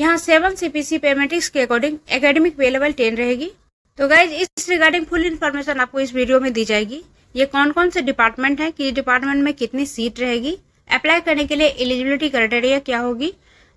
यहाँ seven CPC pay matrix के according academic pay level ten रहेगी। तो गाइज़ इस रिगार्डिंग फुल इन्फॉर्मेशन आपको इस वीडियो में दी जाएगी। ये कौन कौन से डिपार्टमेंट है कि डिपार्टमेंट में कितनी सीट रहेगी अप्लाई करने के लिए एलिजिबिलिटी क्राइटेरिया क्या होगी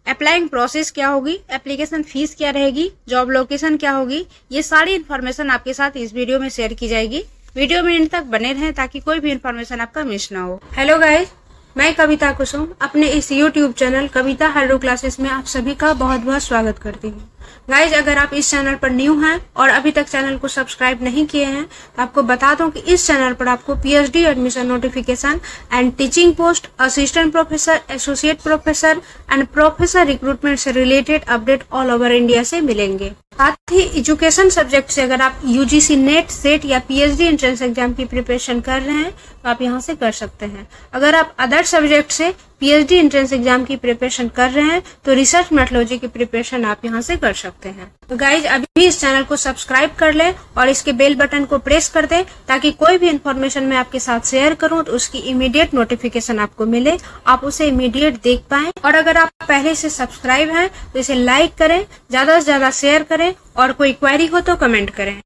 अप्लाइंग प्रोसेस क्या होगी एप्लीकेशन फ़ीस क्या रहेगी जॉब लोकेशन क्या होगी, ये सारी इन्फॉर्मेशन आपके साथ इस वीडियो में शेयर की जाएगी। वीडियो में इन तक बने रहें ताकि कोई भी इन्फॉर्मेशन आपका मिस ना हो। हेलो गाइज़ मैं कविता कुसुम, अपने इस YouTube channel Kavita hello classes में आप सभी का बहुत बहुत स्वागत करती हूँ। गाइज़ अगर आप इस चैनल पर न्यू हैं और अभी तक चैनल को सब्सक्राइब नहीं किए हैं तो आपको बता दूँ कि इस चैनल पर आपको PhD admission notification and teaching post assistant professor associate professor and professor recruitment से related update all over India से मिलेंगे। साथ ही एजुकेशन सब्जेक्ट से अगर आप यूजीसी नेट सेट या पीएचडी एंट्रेंस एग्ज़ाम की प्रिपरेशन कर रहे हैं तो आप यहाँ से कर सकते हैं। अगर आप अदर सब्जेक्ट से पीएचडी एंट्रेंस एग्ज़ाम की प्रिपरेशन कर रहे हैं तो रिसर्च मेथोलॉजी की प्रिपरेशन आप यहाँ से कर सकते हैं। तो गाइज़ अभी भी इस चैनल को सब्सक्राइब कर लें और इसके बेल बटन को प्रेस कर दें, ताकि कोई भी इन्फॉर्मेशन मैं आपके साथ शेयर करूँ तो उसकी इमीडिएट नोटिफिकेशन आपको मिले। आप उसे इमीडिएट देख पाए। और अगर आप पहले से सब्सक्राइब हैं तो इसे लाइक करें, ज़्यादा से ज़्यादा शेयर करें, और कोई क्वेरी हो तो कमेंट करें।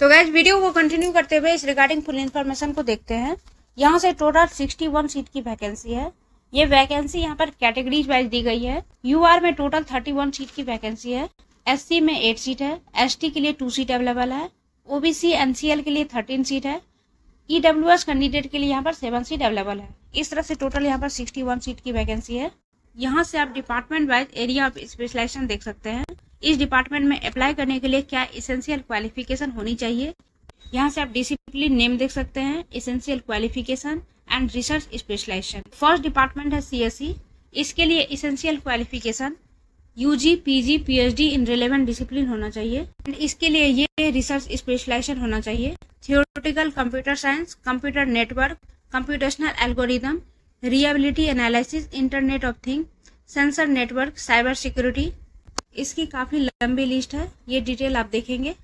तो गैज वीडियो को कंटिन्यू करते हुए इस रिगार्डिंग फुल इन्फॉर्मेशन को देखते हैं। यहाँ से टोटल 61 सीट की वैकेंसी है। ये वैकेंसी यहाँ पर कैटेगरीज वाइज दी गई है। यूआर में टोटल 31 सीट की वैकेंसी है। एससी में एट सीट है। एसटी के लिए टू सीट अवेलेबल है। ओबीसी एनसीएल के लिए 13 सीट है। ईडब्ल्यूएस कैंडिडेट के लिए यहाँ पर 7 सीट अवेलेबल है। इस तरह से टोटल यहाँ पर 61 सीट की वैकेंसी है। यहाँ से आप department wise area of specialisation देख सकते हैं। इस डिपार्टमेंट में अप्लाई करने के लिए क्या इसेंशियल क्वालिफिकेशन होनी चाहिए? यहाँ से आप डिसिप्लिन नेम देख सकते हैं। Essential qualification and research specialisation first department है सी इसके लिए essential qualification UG PG PhD in relevant discipline होना चाहिए. एंड इसके लिए ये रिसर्च स्पेशलाइजेशन होना चाहिए. Theoretical computer science computer network computational algorithm reliability analysis internet of thing sensor network cyber security इसकी काफ़ी लंबी लिस्ट है. ये डिटेल आप देखेंगे.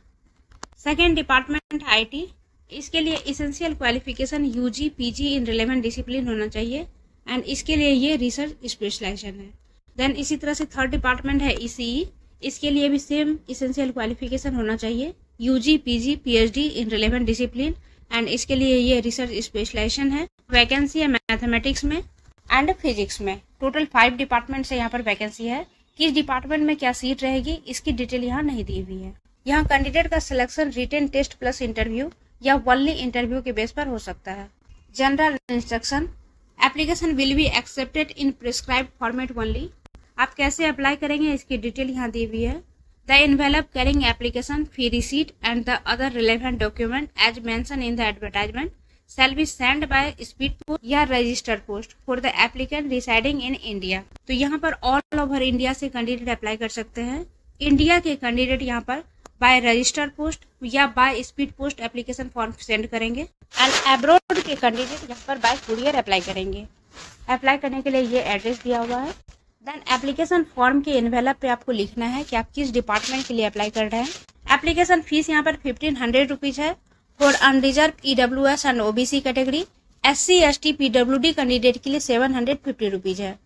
सेकेंड डिपार्टमेंट आईटी इसके लिए essential qualification UG PG in relevant discipline होना चाहिए। एंड इसके लिए ये रिसर्च स्पेशलाइजेशन है। देन इसी तरह से थर्ड डिपार्टमेंट है ई इसके लिए भी सेम इसेंशियल क्वालिफिकेशन होना चाहिए। UG PG PhD in relevant discipline and इसके लिए ये रिसर्च स्पेशलाइजेशन है वैकेंसी है मैथमेटिक्स में एंड फिजिक्स में। टोटल फाइव डिपार्टमेंट से यहाँ पर वैकेंसी है। किस डिपार्टमेंट में क्या सीट रहेगी, इसकी डिटेल यहाँ नहीं दी हुई है। यहाँ कैंडिडेट का selection written test plus interview या वनली इंटरव्यू के बेस पर हो सकता है। General instruction application will be accepted in prescribe format only आप कैसे अप्लाई करेंगे इसकी डिटेल यहाँ दी हुई है। The envelope carrying application fee receipt and the other relevant document as mention in the advertisement shall be send by speed post या registered post for the applicant residing in India तो यहाँ पर all over India से candidate apply कर सकते हैं। India के candidate यहाँ पर बाय रजिस्टर पोस्ट या by speed post application form send करेंगे। एंड एब्रोड के कैंडिडेट यहाँ पर बाय कुरियर अप्लाई करेंगे। अप्लाई करने के लिए ये एड्रेस दिया हुआ है। देन एप्लीकेशन फॉर्म के इन्वेलप पे आपको लिखना है कि आप किस डिपार्टमेंट के लिए अप्लाई कर रहे हैं। एप्लीकेशन फ़ीस यहाँ पर फिफ्टीन हंड्रेड रुपीज़ है। For unreserve E W S and O B C category S C S T P W D candidate के लिए सेवन हंड्रेड फिफ्टी रुपीज़ है।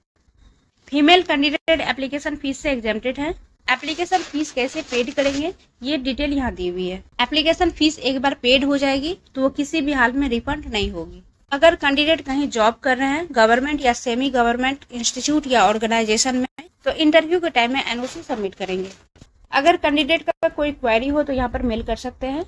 फीमेल कैंडिडेट एप्लीकेशन फ़ीस से exempted है। Application fees कैसे paid करेंगे, ये detail यहाँ दी हुई है। एप्लीकेशन फ़ीस एक बार पेड हो जाएगी तो वो किसी भी हाल में रिफंड नहीं होगी। अगर कैंडिडेट कहीं जॉब कर रहे हैं गवर्नमेंट या सेमी गवर्नमेंट इंस्टीट्यूट या ऑर्गेनाइजेशन में तो इंटरव्यू के टाइम में एनओसी सबमिट करेंगे। अगर कैंडिडेट का कोई क्वेरी हो तो यहाँ पर मेल कर सकते हैं।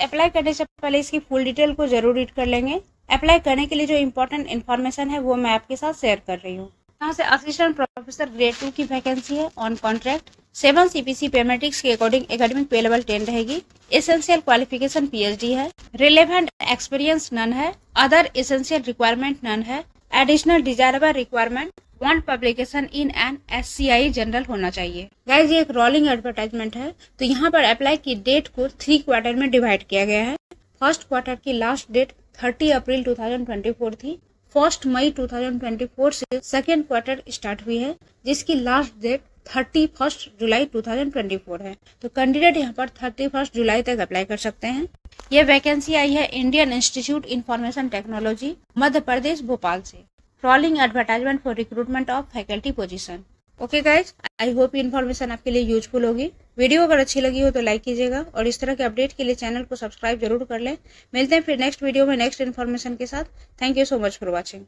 अप्लाई करने से पहले इसकी फुल डिटेल को ज़रूर रीड कर लेंगे। अप्लाई करने के लिए जो इम्पोर्टेंट इन्फॉर्मेशन है, वो मैं आपके साथ शेयर कर रही हूँ। यहाँ से असिस्टेंट प्रोफेसर ग्रेड टू की वैकेंसी है on contract seven CPC pay matrix के according academic pay level ten रहेगी. एसेंशियल क्वालिफिकेशन पीएचडी है. रिलेवेंट एक्सपीरियंस नन है. अदर एसेंशियल रिक्वायरमेंट नन है. Additional desirable requirement one publication in an S C I journal होना चाहिए. Guys ये एक rolling advertisement है. तो यहाँ पर अप्लाई की डेट को थ्री क्वार्टर में डिवाइड किया गया है. फ़र्स्ट क्वार्टर की लास्ट डेट 30 अप्रैल 2024 थी. फ़र्स्ट मई 2024 से सेकेंड क्वार्टर स्टार्ट हुई है, जिसकी last date thirty first July 2024 है। तो कैंडिडेट यहाँ पर थर्टी फ़र्स्ट जुलाई तक अप्लाई कर सकते हैं। ये वैकेंसी आई है Indian Institute Information Technology Madhya Pradesh, Bhopal से। Rolling advertisement for recruitment of faculty position okay guys I hope information आपके लिए यूजफुल होगी। वीडियो अगर अच्छी लगी हो तो लाइक कीजिएगा और इस तरह के अपडेट के लिए चैनल को सब्सक्राइब ज़रूर कर लें। मिलते हैं फिर नेक्स्ट वीडियो में नेक्स्ट इन्फॉर्मेशन के साथ। Thank you so much for watching